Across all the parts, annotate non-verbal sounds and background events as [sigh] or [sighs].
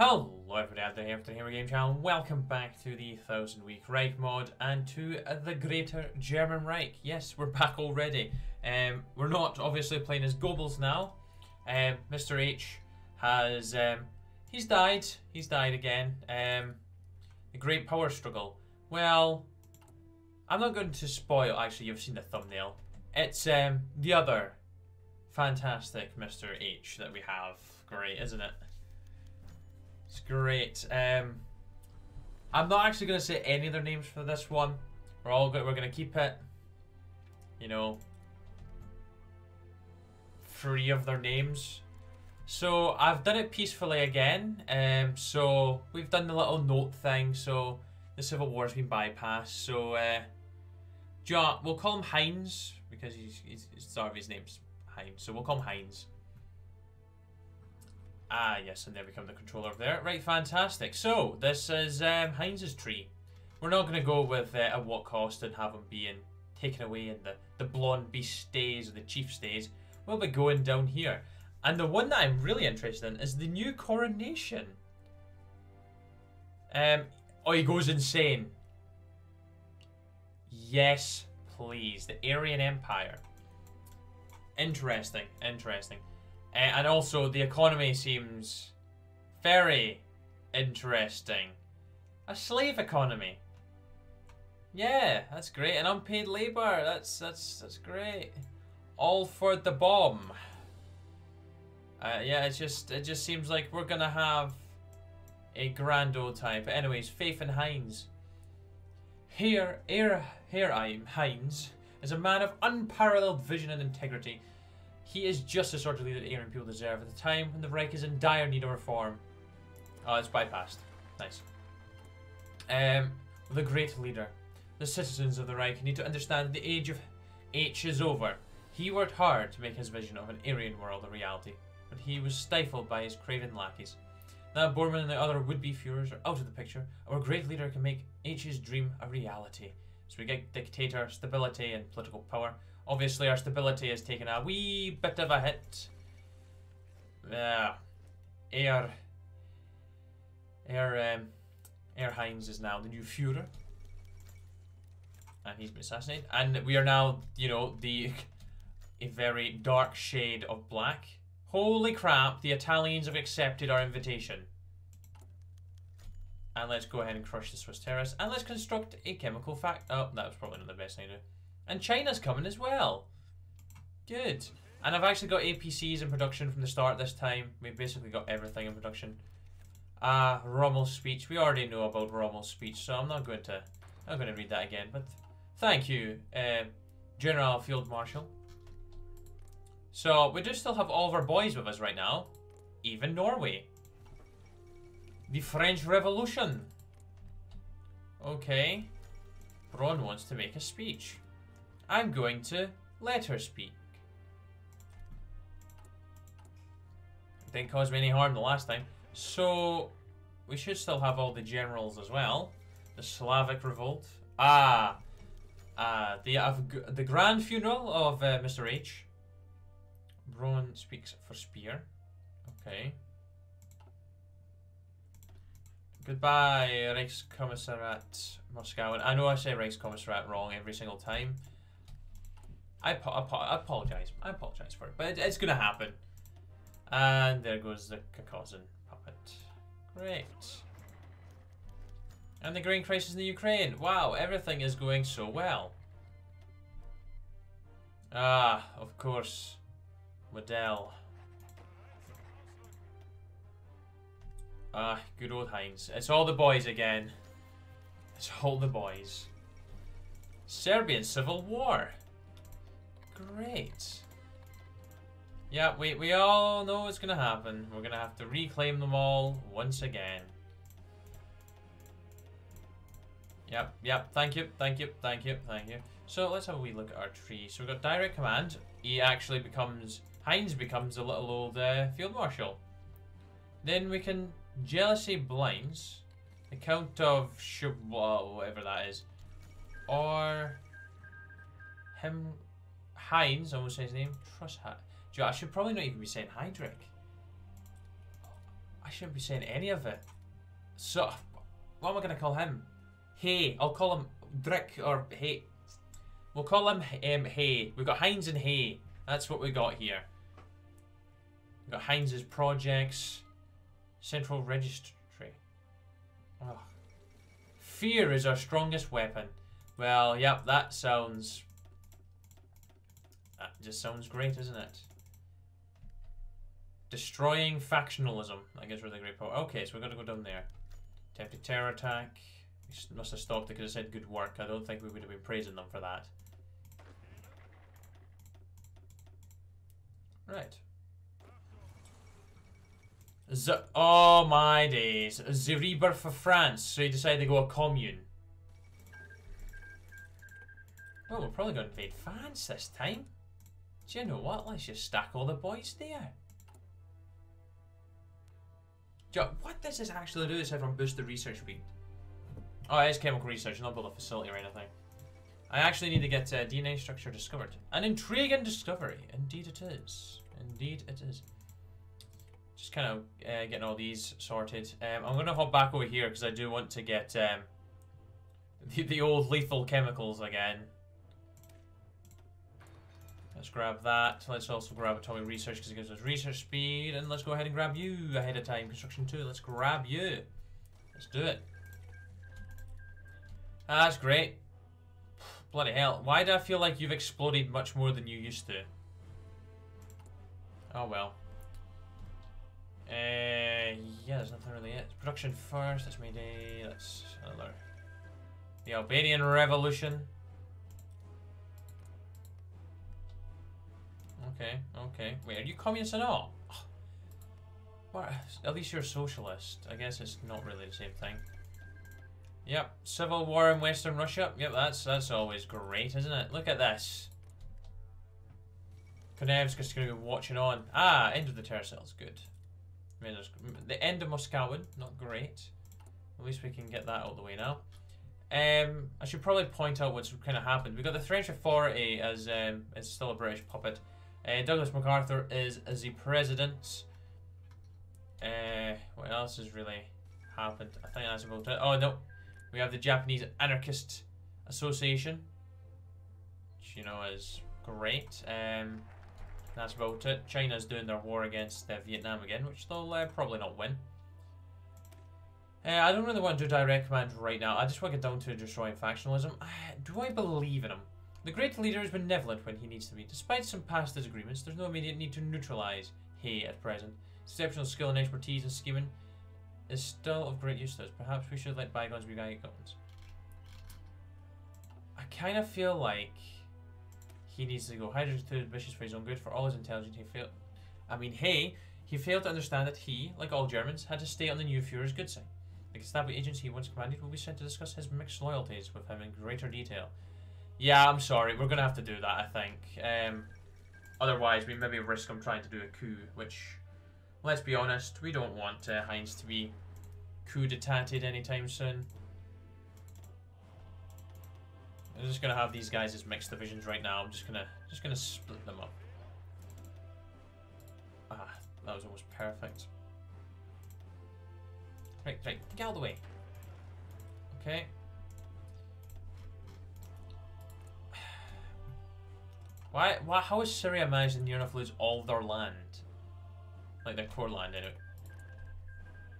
Hello everybody out there Doonhamer Gaming Channel. Welcome back to the Thousand Week Reich mod and to the Greater German Reich. Yes, we're back already. Um, we're not obviously playing as Goebbels now. Um, Mr. H has um, he's died. He's died again. Um, the Great Power Struggle. Well, I'm not going to spoil. Actually, you've seen the thumbnail. It's um, the other fantastic Mr. H that we have. Great, isn't it? It's great. Um, I'm not actually going to say any of their names for this one. We're all good. We're going to keep it, you know, free of their names. So I've done it peacefully again. Um, so we've done the little note thing. So the Civil War's been bypassed. So uh, John, we'll call him Heinz because he's, he's, sorry, his name's Heinz. So we'll call him Heinz. Ah, yes, and there become the controller there. Right, fantastic. So, this is um, Heinz's tree. We're not going to go with uh, at what cost and have him being taken away and the, the blonde beast stays or the chief stays. We'll be going down here. And the one that I'm really interested in is the new coronation. Um, oh, he goes insane. Yes, please. The Aryan Empire. Interesting, interesting. Uh, and also, the economy seems very interesting. A slave economy. Yeah, that's great. And unpaid labor. That's that's that's great. All for the bomb. Uh, yeah, it's just it just seems like we're gonna have a grand old time. But anyways, Faith and Heinz. Here, here, here I am, Heinz, is a man of unparalleled vision and integrity. He is just the sort of leader that Aryan people deserve at the time when the Reich is in dire need of reform. Oh, it's bypassed. Nice. Um, the great leader. The citizens of the Reich need to understand that the age of H is over. He worked hard to make his vision of an Aryan world a reality, but he was stifled by his craven lackeys. Now Bormann and the other would-be Führers are out of the picture. Our great leader can make H's dream a reality. So we get dictator, stability, and political power. Obviously, our stability has taken a wee bit of a hit. Yeah. Air. Air, um, Air Heinz is now the new Fuhrer. And he's been assassinated. And we are now, you know, the [laughs] a very dark shade of black. Holy crap, the Italians have accepted our invitation. And let's go ahead and crush the Swiss terrorists. And let's construct a chemical fact. Oh, that was probably not the best thing to do. And China's coming as well. Good. And I've actually got APCs in production from the start this time. We've basically got everything in production. Ah, uh, Rommel's speech. We already know about Rommel's speech, so I'm not going to I'm going to read that again. But thank you, uh, General Field Marshal. So we do still have all of our boys with us right now. Even Norway. The French Revolution. Okay. Braun wants to make a speech. I'm going to let her speak. Didn't cause me any harm the last time. So, we should still have all the generals as well. The Slavic Revolt. Ah, uh, the the grand funeral of uh, Mr. H. Braun speaks for Speer. Okay. Goodbye, Reichskommissariat Moscow. And I know I say Reichskommissariat wrong every single time. I, I apologize. I apologize for it, but it, it's gonna happen. And there goes the Kakazin puppet. Great. And the grain crisis in the Ukraine. Wow, everything is going so well. Ah, of course. Waddell. Ah, good old Heinz. It's all the boys again. It's all the boys. Serbian Civil War. Great. Yeah, we, we all know what's going to happen. We're going to have to reclaim them all once again. Yep, yep, thank you, thank you, thank you, thank you. So let's have a wee look at our tree. So we've got direct command. He actually becomes, Heinz becomes a little old uh, field marshal. Then we can jealousy blinds. The count of, whatever that is. Or him Heinz, almost say his name. Trust Hat. I should probably not even be saying Heydrich. I shouldn't be saying any of it. So, what am I going to call him? Hey, I'll call him Drick or Hey. We'll call him um. We've got Heinz and Hay. That's what we got here. We've got Heinz's projects. Central Registry. Fear is our strongest weapon. Well, yep, that sounds... That just sounds great, isn't it? Destroying factionalism. I guess really great power. Okay, so we're to go down there. Attempted terror attack. We must have stopped it because it said good work. I don't think we would have been praising them for that. Right. Z oh my days. The rebirth for France. So you decided to go a commune. Well, we're probably going to invade France this time. Do you know what? Let's just stack all the boys there. what does this actually do aside from boost the research speed? Oh, it is chemical research, not build a facility or anything. I actually need to get uh, DNA structure discovered. An intriguing discovery. Indeed it is. Indeed it is. Just kind of uh, getting all these sorted. Um, I'm going to hop back over here because I do want to get um, [laughs] the, the old lethal chemicals again. Let's grab that. Let's also grab atomic research because it gives us research speed. And let's go ahead and grab you ahead of time. Construction 2. Let's grab you. Let's do it. That's great. Bloody hell. Why do I feel like you've exploded much more than you used to? Oh well. Uh, yeah, there's nothing really yet. Production first, that's Mayday, that's another. The Albanian Revolution. Okay, okay. Wait, are you communist or all? What? At least you're a socialist. I guess it's not really the same thing. Yep, civil war in Western Russia. Yep, that's that's always great, isn't it? Look at this. Konev's just going to be watching on. Ah, end of the terror cells. Good. I mean, the end of Moskowien. Not great. At least we can get that out of the way now. Um, I should probably point out what's kind of happened. We got the French Authority as um, is still a British puppet. Uh, Douglas MacArthur is as the president. Uh, what else has really happened? I think that's about it. Oh no, we have the Japanese Anarchist Association, which you know is great. Um, that's about it. China's doing their war against uh, Vietnam again, which they'll uh, probably not win. Uh, I don't really want to do direct command right now. I just want to get down to destroying factionalism. [sighs] do I believe in him? The great leader is benevolent when he needs to be. Despite some past disagreements, there's no immediate need to neutralize he at present. His Exceptional skill and expertise in scheming is still of great use to us. Perhaps we should let bygones be bygones. I kind of feel like he needs to go. Hydra too ambitious for his own good. For all his intelligence, he failed. I mean, hey, he failed to understand that he, like all Germans, had to stay on the new Fuhrer's good side. The Gestapo agents he once commanded will be sent to discuss his mixed loyalties with him in greater detail. Yeah, I'm sorry. We're going to have to do that, I think. Um, otherwise, we maybe risk him trying to do a coup, which let's be honest, we don't want uh, Heinz to be coup d'etated anytime soon. I'm just gonna have these guys as mixed divisions right now. I'm just gonna just gonna split them up. Ah, that was almost perfect. Right, right, get out of the way. Okay. Why, why, how is Syria managed near enough lose all their land? Like their core land anyway.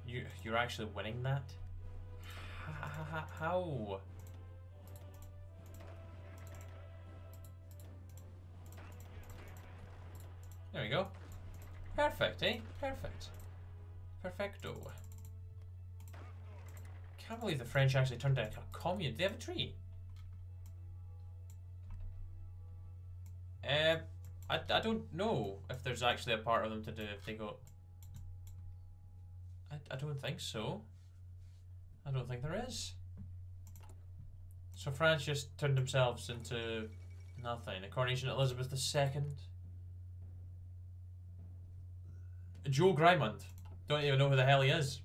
You you're actually winning that? How? There we go. Perfect, eh? Perfect. Perfecto. Can't believe the French actually turned down a commune. They have a tree. Uh, I, I don't know if there's actually a part of them to do if they go... I, I don't think so. I don't think there is. So France just turned themselves into nothing. A coronation of Elizabeth II. Joe Grimond. Don't even know who the hell he is.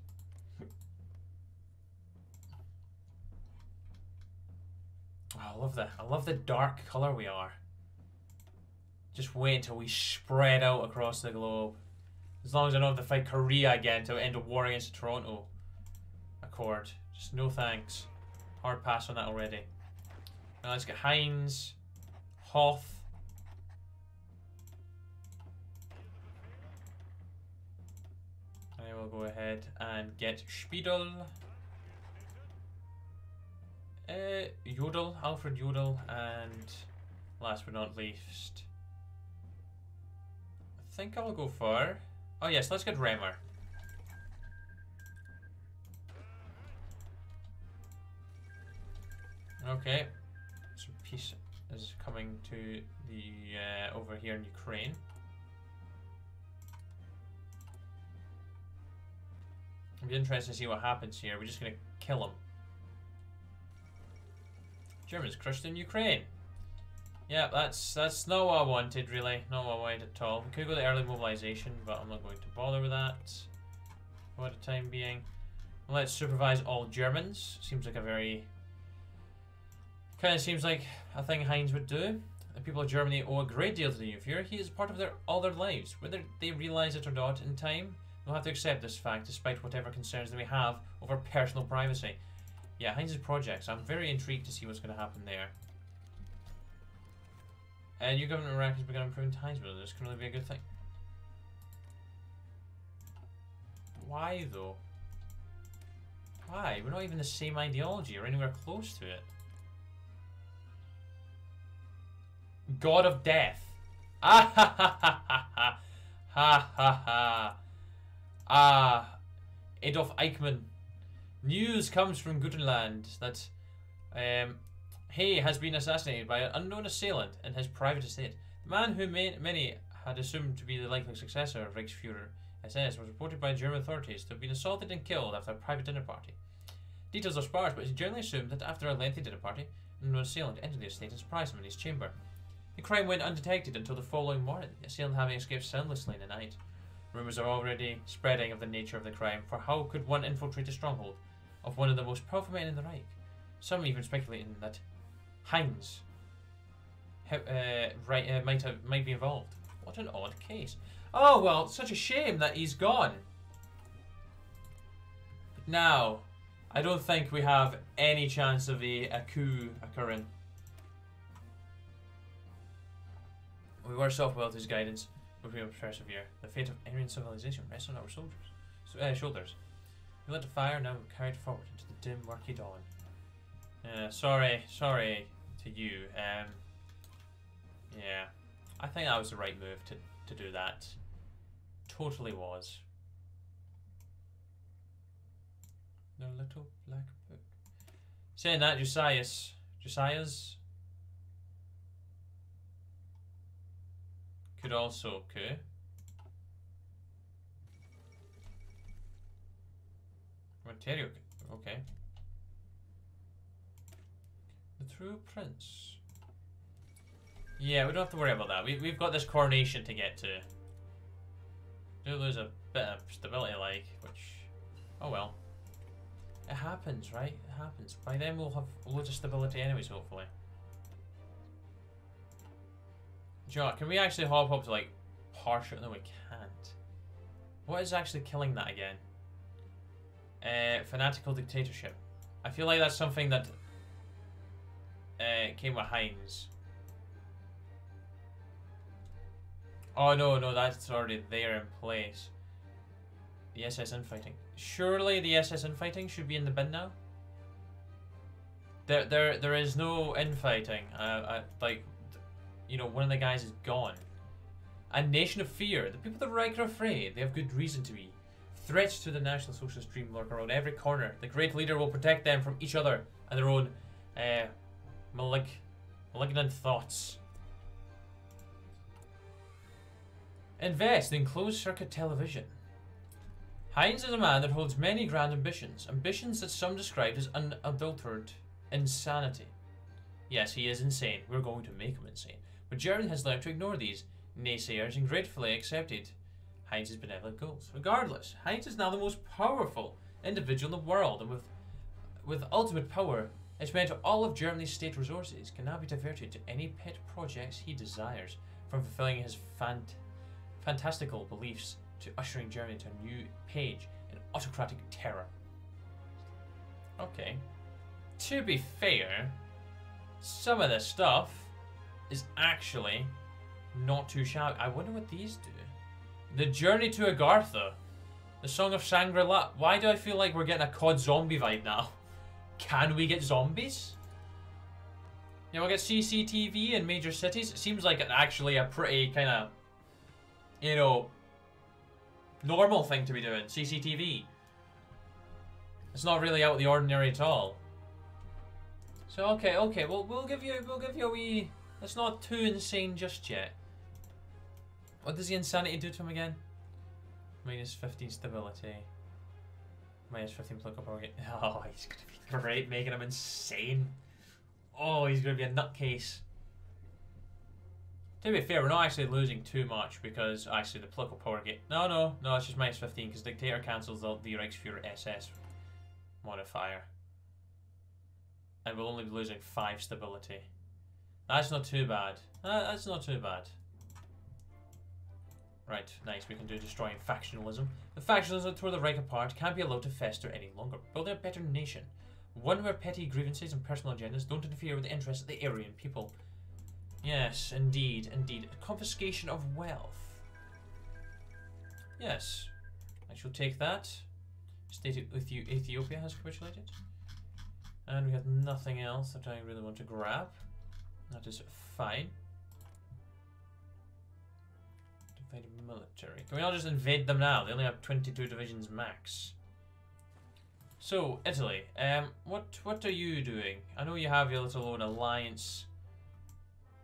Oh, I love the I love the dark colour we are. Just wait until we spread out across the globe. As long as I don't have to fight Korea again to end a war against Toronto Accord. Just no thanks. Hard pass on that already. Now let's get Heinz, Hoth. I will go ahead and get Speidel. Uh, Jodl, Alfred Jodl, and last but not least, think I'll go for. Oh yes, let's get Remer. Okay, so peace is coming to the uh, over here in Ukraine. It'll be to see what happens here. We're just gonna kill him. Germans crushed in Ukraine. Yeah, that's that's not what I wanted really. Not what I wanted at all. We could go to early mobilization, but I'm not going to bother with that for the time being. Let's supervise all Germans. Seems like a very kind of seems like a thing Heinz would do. The people of Germany owe a great deal to the new Fuhrer. He is part of their all their lives, whether they realize it or not. In time, they'll have to accept this fact, despite whatever concerns they may have over personal privacy. Yeah, Heinz's projects. I'm very intrigued to see what's going to happen there. And your government of Iraq has begun improving ties with us. This can only be a good thing. Why, though? Why? We're not even the same ideology or anywhere close to it. God of Death. [laughs] Ah ha ha ha ha ha. Ha ha ha. Ah. Adolf Eichmann. News comes from Gutenland that um, Hay has been assassinated by an unknown assailant in his private estate. The man who many had assumed to be the likely successor of Reichsfuhrer SS was reported by German authorities to have been assaulted and killed after a private dinner party. Details are sparse, but it's generally assumed that after a lengthy dinner party, an assailant entered the estate and surprised him in his chamber. The crime went undetected until the following morning, the assailant having escaped soundlessly in the night. Rumours are already spreading of the nature of the crime, for how could one infiltrate a stronghold of one of the most powerful men in the Reich? Some even speculating that Heinz uh, right, uh, might have might be involved. What an odd case. Oh well, such a shame that he's gone. Now, I don't think we have any chance of a, a coup occurring. We were self-willed guidance, but we must persevere. The fate of Aryan civilization rests on our soldiers, uh, shoulders. We let the fire now we carried forward into the dim, murky dawn. Uh, sorry, sorry to you. Um, yeah, I think that was the right move to, to do that. Totally was. The little black book. Saying that, Josias, Josias could also occur. Ontario, okay. The true prince. Yeah, we don't have to worry about that. We, we've got this coronation to get to. Do lose a bit of stability, like, which... Oh well. It happens, right? It happens. By then we'll have loads of stability anyways, hopefully. Joe, can we actually hop up to, like, partial? No, we can't. What is actually killing that again? Uh, fanatical dictatorship. I feel like that's something that uh, came with Heinz. Oh no, no, that's already there in place. The SS infighting. Surely the SS infighting should be in the bin now. There, there, there is no infighting. Uh, uh, like, you know, one of the guys is gone. A nation of fear. The people that Reich are afraid. They have good reason to be. Threats to the National Socialist dream lurk around every corner. The great leader will protect them from each other and their own uh, malig malignant thoughts. Invest in closed-circuit television. Heinz is a man that holds many grand ambitions, ambitions that some describe as unadulterated insanity. Yes, he is insane. We're going to make him insane. But Germany has learned to ignore these naysayers and gratefully accepted Heinz's benevolent goals. Regardless, Heinz is now the most powerful individual in the world, and with with ultimate power, it's meant all of Germany's state resources can now be diverted to any pet projects he desires, from fulfilling his fant fantastical beliefs to ushering Germany to a new page in autocratic terror. Okay. To be fair, some of this stuff is actually not too shabby. I wonder what these do. The Journey to Agartha. The Song of Shangri-La. Why do I feel like we're getting a COD zombie vibe now? [laughs] Can we get zombies? Yeah, we'll get CCTV in major cities. It seems like actually a pretty kind of, you know, normal thing to be doing. CCTV. It's not really out of the ordinary at all. So okay, okay, we'll we'll give you we'll give you a wee. It's not too insane just yet. What does the insanity do to him again? Minus 15 stability. Minus 15 political [laughs] power. Oh, he's gonna be great, making him insane. Oh, he's gonna be a nutcase. To be fair, we're not actually losing too much because actually the political power gate. No, no, no, it's just minus 15 because Dictator cancels the, the Reichsfuhrer SS modifier. And we'll only be losing 5 stability. That's not too bad. Uh, that's not too bad. Right, nice. We can do destroying factionalism. The factionalism that tore the Reich apart can't be allowed to fester any longer. Build a better nation. One where petty grievances and personal agendas don't interfere with the interests of the Aryan people. Yes, indeed, indeed. Confiscation of wealth. Yes. I shall take that. State with you Ethiopia has capitulated. And we have nothing else that I really want to grab. That is fine. Divided military. Can we all just invade them now? They only have 22 divisions max. So, Italy. Um, what what are you doing? I know you have your little own alliance,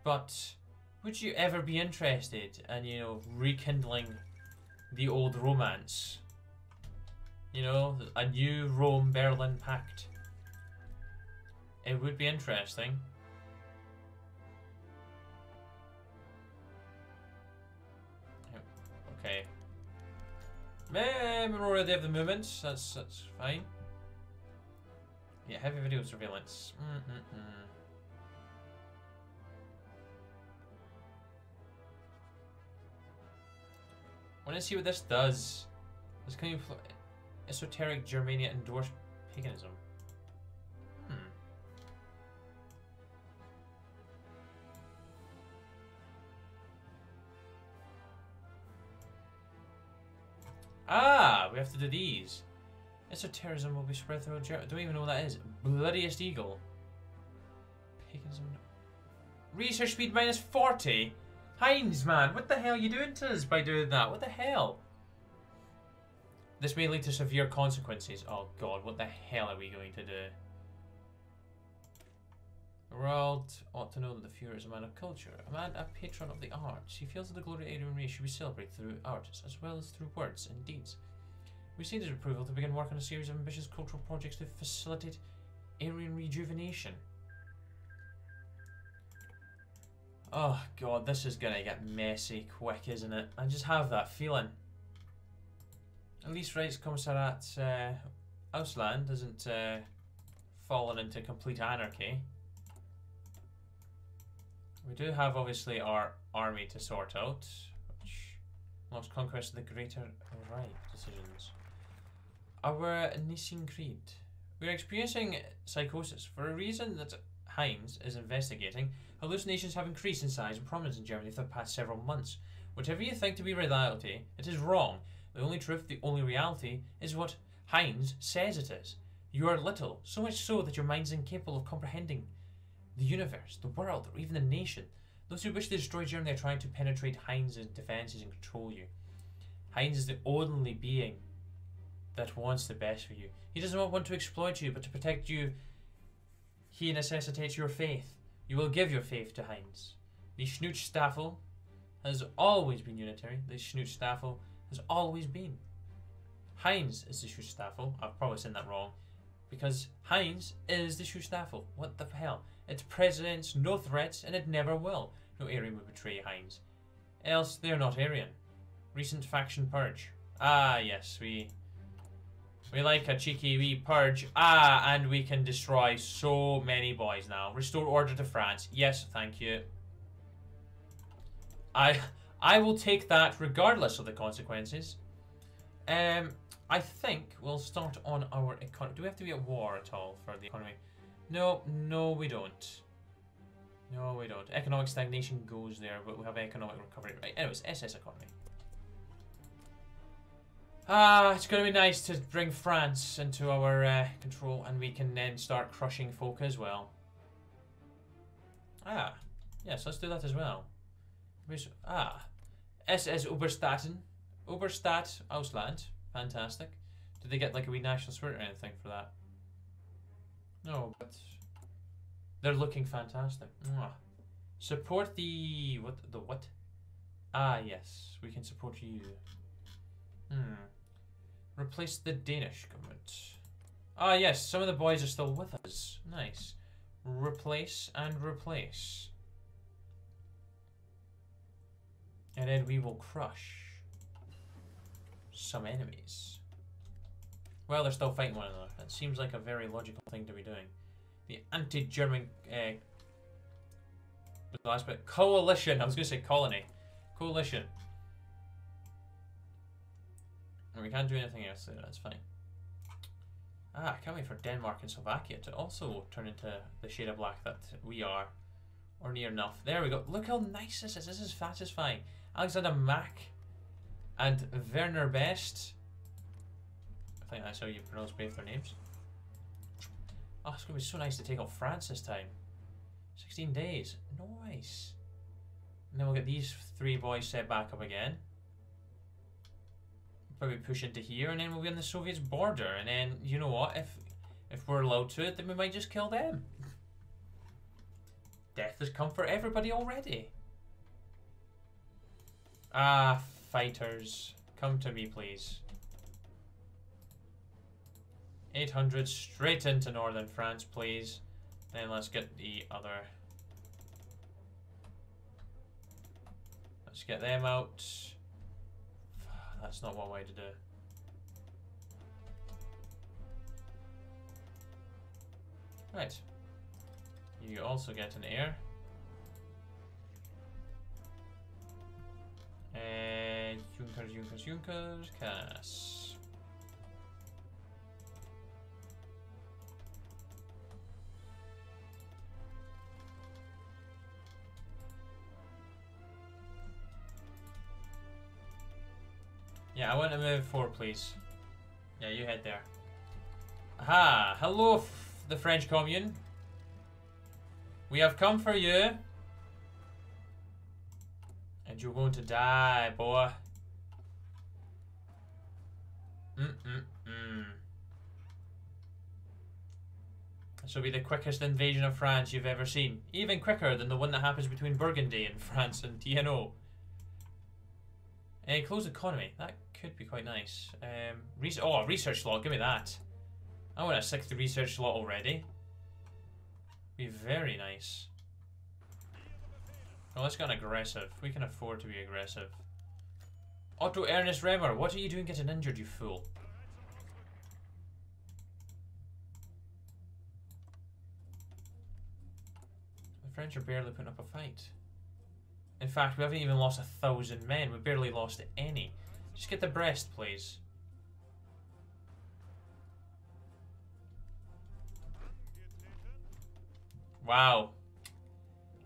but would you ever be interested in, you know, rekindling the old romance? You know, a new Rome-Berlin pact. It would be interesting. Okay. We're already at the moment. That's that's fine. Yeah, heavy video surveillance. Mm -mm -mm. want to see what this does. This kind of esoteric Germania endorsed paganism. Hmm. Ah, we have to do these. Esotericism will be spread throughout Germany. Do not even know what that is? Bloodiest Eagle. Research speed minus 40? Heinz, man, what the hell are you doing to us by doing that? What the hell? This may lead to severe consequences. Oh god, what the hell are we going to do? World ought to know that the Fuhrer is a man of culture, a man, a patron of the arts. He feels that the glory of Aryan race should be celebrated through art, as well as through words and deeds. We seek his approval to begin work on a series of ambitious cultural projects to facilitate Aryan rejuvenation. Oh god, this is gonna get messy quick, isn't it? I just have that feeling. At least Reichskommissariat uh, Ostland hasn't uh, fallen into complete anarchy. We do have obviously our army to sort out, which lost conquest of the Greater Reich decisions. Our Nicene Creed. We're experiencing psychosis for a reason that Heinz is investigating. Hallucinations have increased in size and prominence in Germany for the past several months. Whatever you think to be reality, it is wrong. The only truth, the only reality, is what Heinz says it is. You are little, so much so that your mind is incapable of comprehending the universe, the world, or even the nation. Those who wish to destroy Germany are trying to penetrate Heinz's defenses and control you. Heinz is the only being that wants the best for you. He does not want to exploit you, but to protect you. He necessitates your faith. You will give your faith to Heinz. The Schnutstaffel has always been unitary. The Schnutstaffel has always been. Heinz is the Schutzstaffel. I've probably said that wrong. Because Heinz is the Schutzstaffel. What the hell? It presents no threats and it never will. No Aryan would betray Heinz. Else they're not Aryan. Recent faction purge. Ah, yes, we... We like a cheeky wee purge. Ah, and we can destroy so many boys now. Restore order to France. Yes, thank you. I... I will take that regardless of the consequences. Um, I think we'll start on our economy. Do we have to be at war at all for the economy? No, no, we don't. No, we don't. Economic stagnation goes there, but we have economic recovery. Right, anyways, SS economy. Ah, it's going to be nice to bring France into our uh, control, and we can then start crushing folk as well. Ah, yes, let's do that as well. Ah, SS Oberstaten. Oberstadt Ostland. Fantastic. Did they get like a wee national spirit or anything for that? No, but they're looking fantastic. Mwah. Support the what? The what? Ah, yes, we can support you. Hmm. Replace the Danish government. Ah, yes, some of the boys are still with us. Nice. Replace and replace. And then we will crush some enemies. Well, they're still fighting one another. That seems like a very logical thing to be doing. The anti-German uh, the last bit coalition. I was going to say colony. Coalition. And we can't do anything else there, that's fine. Ah, I can't wait for Denmark and Slovakia to also turn into the shade of black that we are. Or near enough. There we go. Look how nice this is. This is satisfying. Alexander Mach and Werner Best. I think that's how you pronounce both their names. Oh, it's going to be so nice to take on France this time. 16 days. Nice. And then we'll get these three boys set back up again. Probably push into here, and then we'll be on the Soviets' border. And then, you know what? If if we're allowed to it, then we might just kill them. Death has come for everybody already. Ah, fighters. Come to me, please. 800 straight into northern France, please. Then let's get the other... Let's get them out. That's not one way to do it. Right. You also get an air. And Junkers, Junkers, Junkers, Cass. Yeah, I want to move forward, please. Yeah, you head there. Aha! Hello, the French Commune. We have come for you. And you're going to die, boy. Mm-mm-mm. This will be the quickest invasion of France you've ever seen. Even quicker than the one that happens between Burgundy and [laughs] France and TNO. A closed economy. That could be quite nice. Um, oh, research slot. Give me that. I want a sixth research slot already. Be very nice. Well, let's go aggressive. We can afford to be aggressive. Otto Ernest Remer, what are you doing getting injured, you fool? The French are barely putting up a fight. In fact, we haven't even lost a thousand men. We barely lost any. Just get the breast, please. Wow.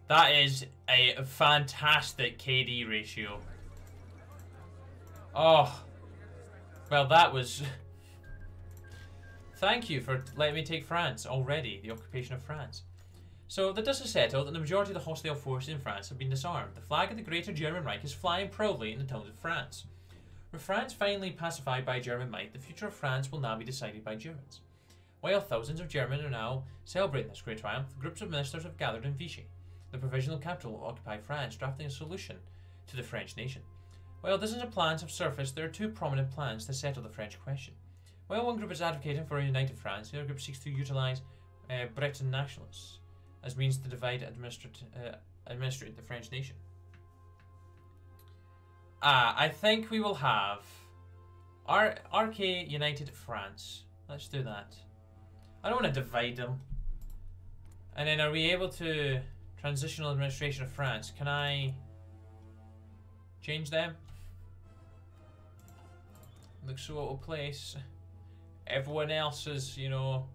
That is a fantastic KD ratio. Oh. Well, that was... [laughs] Thank you for letting me take France already, the occupation of France. So the dust has settled and the majority of the hostile forces in France have been disarmed. The flag of the Greater German Reich is flying proudly in the towns of France. With France finally pacified by German might, the future of France will now be decided by Germans. While thousands of Germans are now celebrating this great triumph, groups of ministers have gathered in Vichy the provisional capital of occupied France, drafting a solution to the French nation. While dozens of plans have surfaced, there are two prominent plans to settle the French question. While one group is advocating for a united France, the other group seeks to utilise uh, Breton nationalists as means to divide and administrate, uh, administrate the French nation. Ah, I think we will have R RK United France. Let's do that. I don't want to divide them. And then are we able to Transitional Administration of France. Can I change them? looks so out of place. Everyone else is, you know,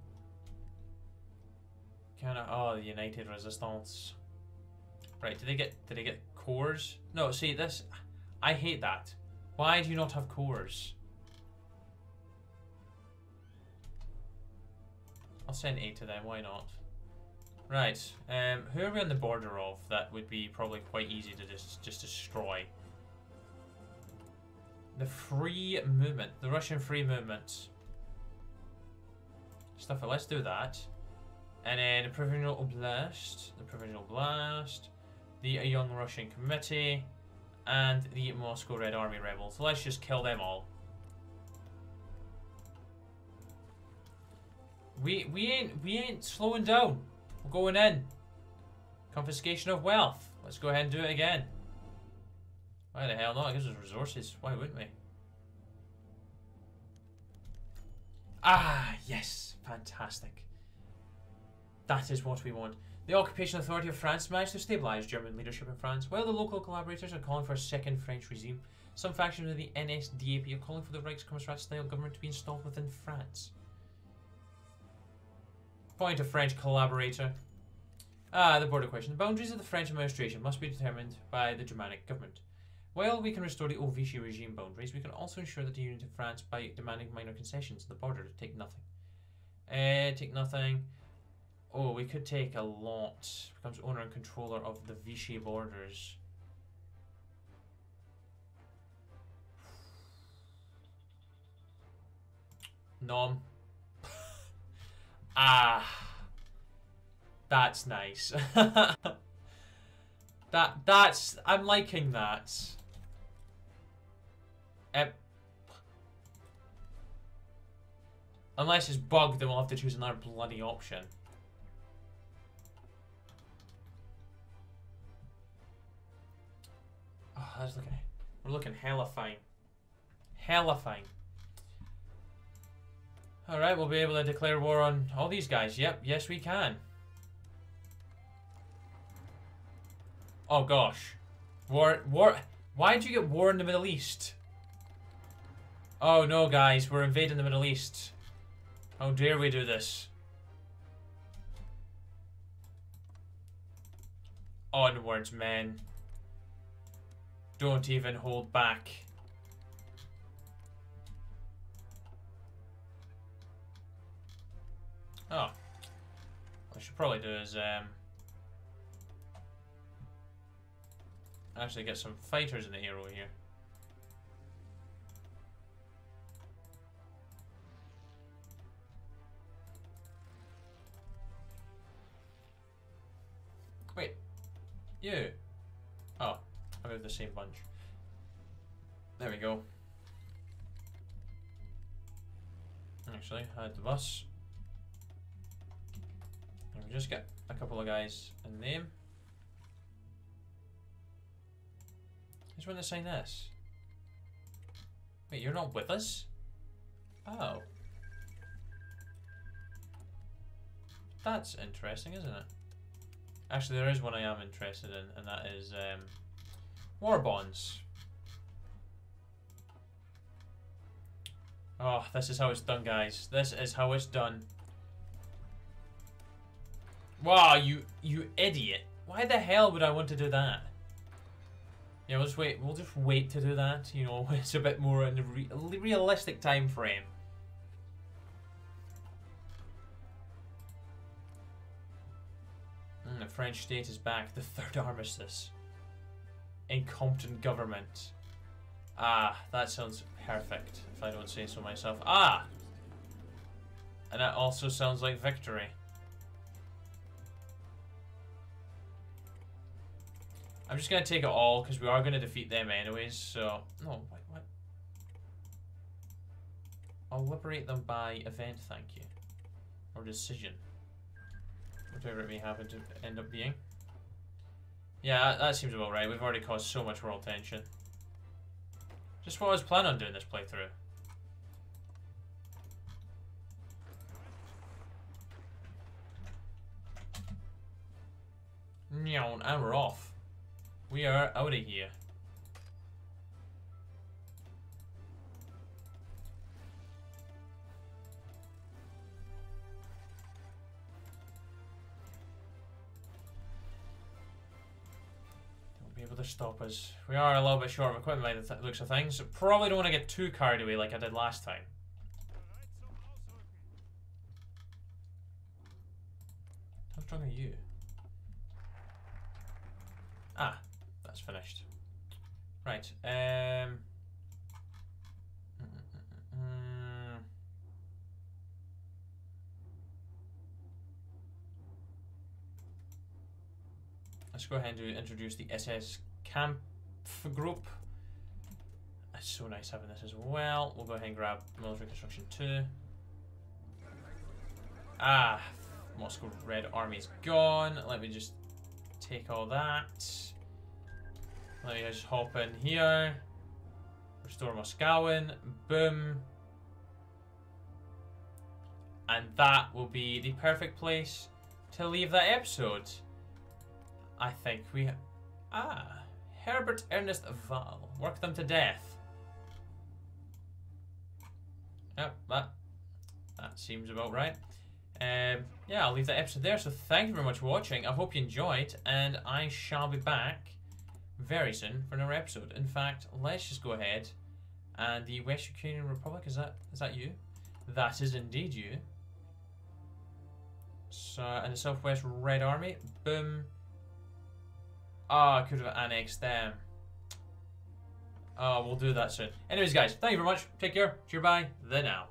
kind of. Oh, the United Resistance. Right? Did they get? Did they get cores? No. See this. I hate that. Why do you not have cores? I'll send eight to them. Why not? Right. Um, who are we on the border of that would be probably quite easy to just just destroy? The free movement, the Russian free movement. Stuff. Let's do that. And then the Provisional Oblast, the Provisional Blast, the Young Russian Committee, and the Moscow Red Army rebels. Let's just kill them all. We we ain't we ain't slowing down. We're going in. Confiscation of wealth. Let's go ahead and do it again. Why the hell not? It gives us resources. Why wouldn't we? Ah, yes. Fantastic. That is what we want. The Occupation Authority of France managed to stabilise German leadership in France, while the local collaborators are calling for a second French regime. Some factions of the NSDAP are calling for the Reichskommissar-style government to be installed within France. Point of French collaborator. Ah, the border question. The boundaries of the French administration must be determined by the Germanic government. While we can restore the old Vichy regime boundaries, we can also ensure that the unity of France by demanding minor concessions the border to take nothing. Uh, take nothing. Oh, we could take a lot. Becomes owner and controller of the borders. Nom. [laughs] ah. That's nice. [laughs] that that's I'm liking that. Unless it's bugged, then we'll have to choose another bloody option. Oh, that's looking. We're looking hella fine. Hella fine. Alright, we'll be able to declare war on all these guys. Yep, yes we can. Oh gosh. War, war, why'd you get war in the Middle East? Oh no guys, we're invading the Middle East. How dare we do this? Onwards, men. Don't even hold back. Oh. What I should probably do is, um... Actually get some fighters in the hero here. Wait. You. I moved the same bunch. There we go. Actually, had the bus. And we just get a couple of guys in name. Just want to sign this. Wait, you're not with us? Oh. That's interesting, isn't it? Actually, there is one I am interested in, and that is um, war bonds. Oh, this is how it's done, guys. This is how it's done. Wow, you you idiot. Why the hell would I want to do that? Yeah, we'll just wait. We'll just wait to do that. You know, [laughs] it's a bit more in a re realistic time frame. Mm, the French state is back. The third armistice. Incompetent government. Ah, that sounds perfect, if I don't say so myself. Ah! And that also sounds like victory. I'm just to take it all, because we are to defeat them anyways, so... No, what, what? I'll liberate them by event, thank you. Or decision. Whatever it may happen to end up being. Yeah, that, that seems about right. We've already caused so much world tension. Just what I was planning on doing this playthrough. And we're off. We are out of here. Stop us. We are a little bit short of equipment by the looks of things. Probably don't want to get too carried away like I did last time. How strong are you? Ah, that's finished. Right. Um. [laughs] Let's go ahead and introduce the SS Camp Group. It's so nice having this as well. We'll go ahead and grab Military Construction 2. Ah, Moscow Red Army's gone. Let me just take all that. Let me just hop in here. Restore Moskowien. Boom. And that will be the perfect place to leave that episode. I think we... Ah. Herbert Ernest Val. Work them to death. Yep, that, that seems about right. Um, yeah, I'll leave that episode there. So thank you very much for watching. I hope you enjoyed, and I shall be back very soon for another episode. In fact, let's just go ahead. And the West Ukrainian Republic is that is that you? That is indeed you. So and the Southwest Red Army, boom. Ah, oh, could have annexed them. Oh, we'll do that soon. Anyways, guys, thank you very much. Take care. Cheer bye. The now.